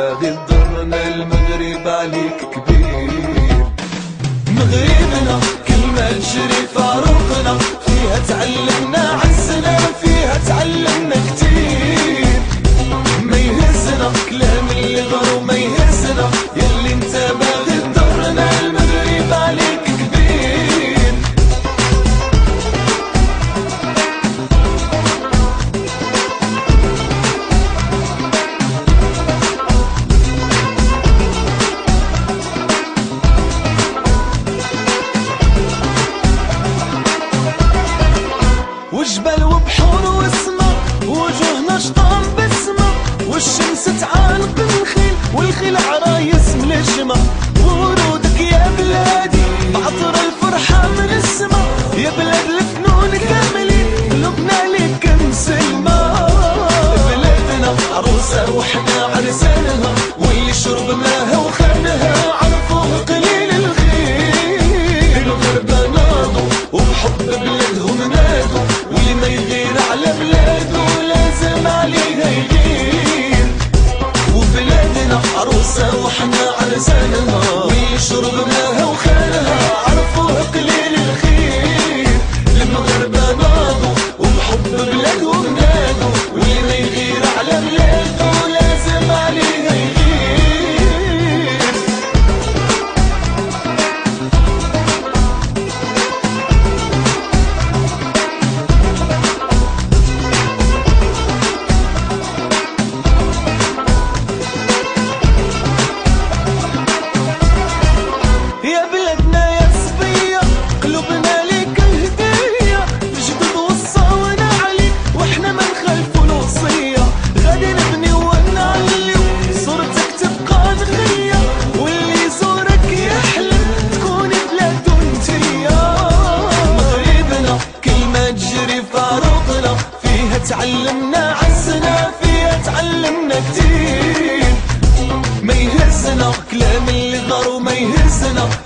باغي الضرنا المغرب عليك كبير. مغربنا كلمة تجري فاروقنا فيها تعلمنا عزنا فيها تعلمنا كتير. ما يهزنا كلام اللي غرو ما يهزنا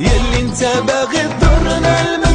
يلي انت باغي تضرنا المال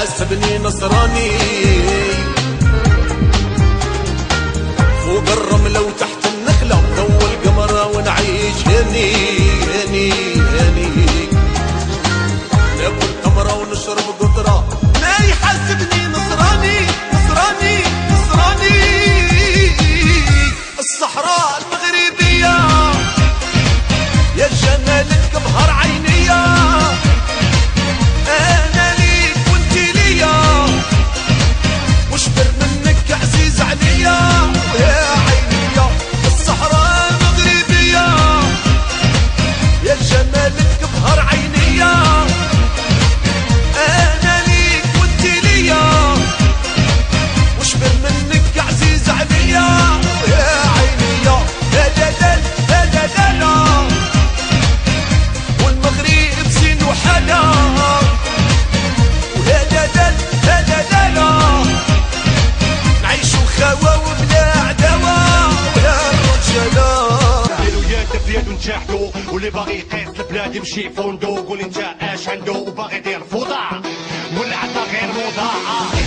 حاسبني نصراني. فوق الرملة وتحت النخلة ضو القمرة ونعيش هني هني هني. واللي باغي يقيس البلاد يمشي فندق قول انت اش عنده وباغي يدير فوضى ولا عندنا غير موضة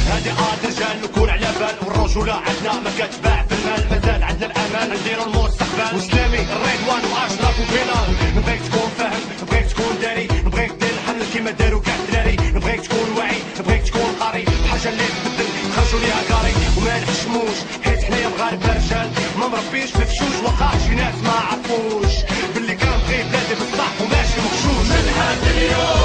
هادي آه رجال نكون على بال والرجولة عندنا ما كتباع في المال مازال عندنا الأمان. نديرو المستقبل. وسلامي الرضوان واشرف وبلال نبغيك تكون فاهم نبغيك تكون داري. نبغيك دير الحل كيما دارو كاع الدراري. نبغيك تكون واعي نبغيك تكون قاري. حاجة اللي تبدل خرجوا ليها كاري وما نحشموش حيت حنايا مغاربة رجال. ما مربيش في فشوش وقع شي ناس ما عرفوش. Unidos.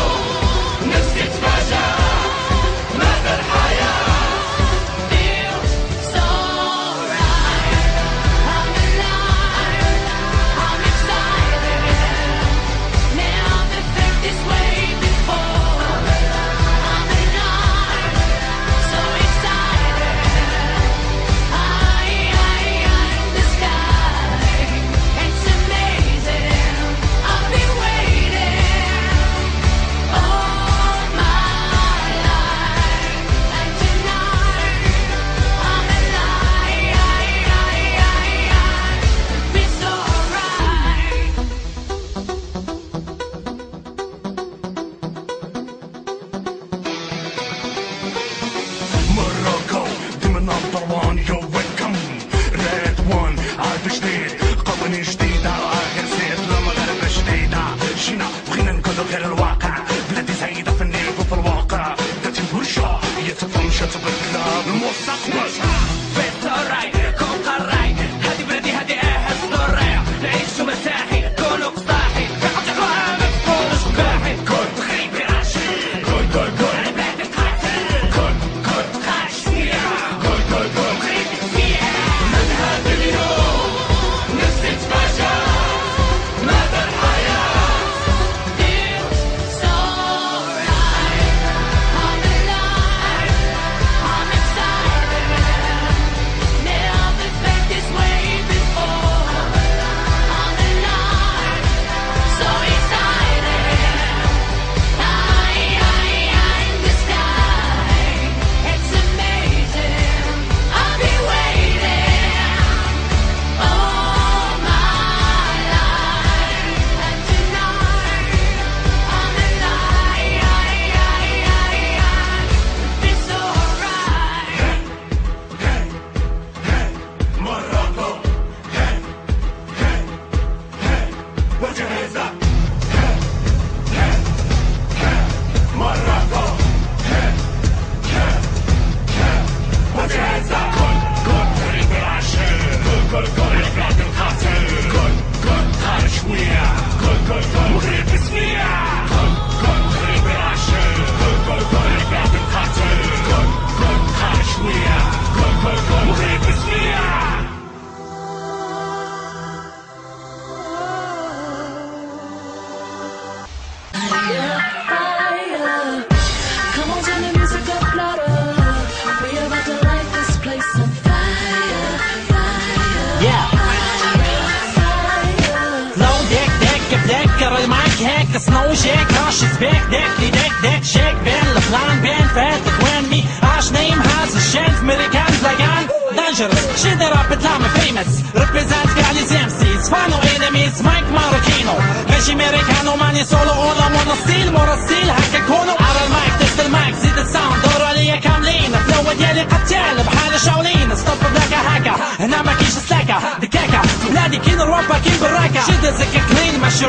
a snow shack, cautious back, deck, deck, deck, deck, shack, ben, le plan, ben, fast, the grand me, ash name has a chance, American like I'm dangerous, shit up, it's I'm famous, represents Galli's MCs, final enemies, Mike Maracino, Vesh Americano, man, solo, all I'm on a steel, more a steel, hack a corner, out of mic, that's the mic, see the sound, orally, I come lean, فلو ديالي قتال بحال شاولين. ستوب بلاكا هكا. هنا ما سلاكا دكاكا. بلادي كين الرابا كين براكا. شد كلين ماشي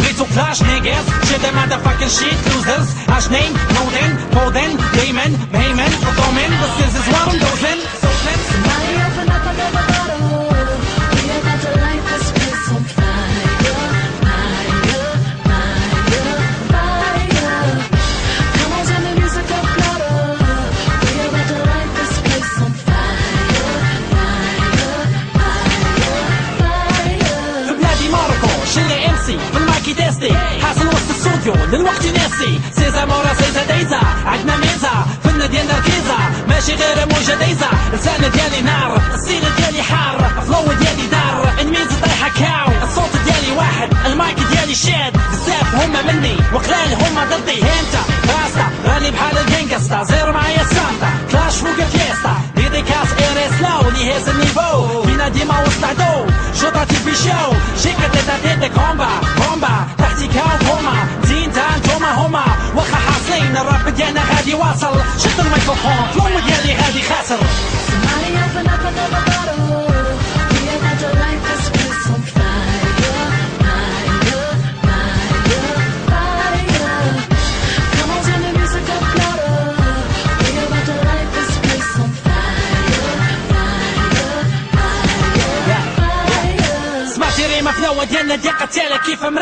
ريتو كلاش نيجز شد شيت لوزرز عاش نيم مهيمن is الاستوديو للوقت ناسي سيزا مورا سيزا دايزا عندنا ميزة فن ديالنا ركيزة ماشي غير موجة دايزة لسان ديالي نار. السيل ديالي حار. فلو ديالي دار. انميز طايحة كاو. الصوت ديالي واحد. المايك ديالي شاد. بزاف هما مني. وقلال هما ضدي. انت راستا. راني بحال الجنجستا. زير معايا fire, fire, fire, fire. سمعتي ريمة فلوة ديالنا دي قتالة كيف المايك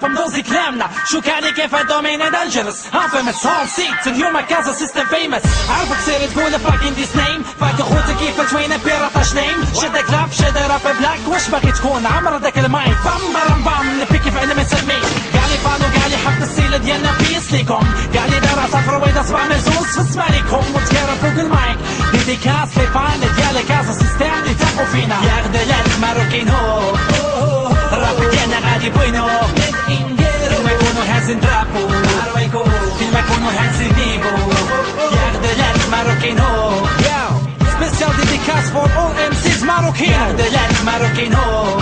كلاب مدوزي كلامنا شو كان كيف دومينا دنجرس انفيمس هول سيت اليوم كازا سيستم فيمس عارفك تصير تقول فاكين ديس نيم فاك خوتك كيف توينا بيرة شنيم شد كلاب شد راب بلاك واش باغي تكون عمر داك المايك بام برم بام نبيكي في علم نسميه قالي فالو قالي حفظ السيلة ديالنا بيس ليكم قالي دار صفر ويدا صبع مزوز في سماليكم وتكيرا فوق المايك ديديكاس لي فان ديال كازا سيستم اللي تاقوا فينا يا غدلات ماروكينو الراب marroquinos. Gardelat marroquino.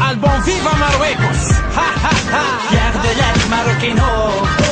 Al bon viva Marruecos. Ja, ja, ja. Gardelat marroquino.